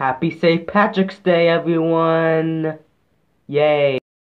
Happy St. Patrick's Day, everyone! Yay!